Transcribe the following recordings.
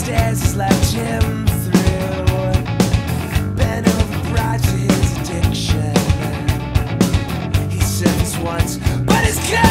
stairs slept him through. His addiction. Once, but.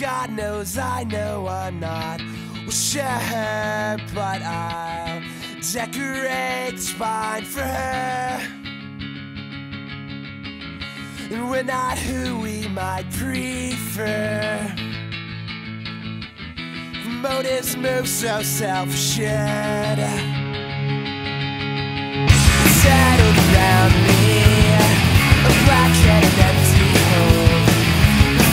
God knows I know I'm not a but I'll decorate fine for her. And we're not who we might prefer. Motives move so self-assured. Settled around me, a black and empty hole.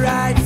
right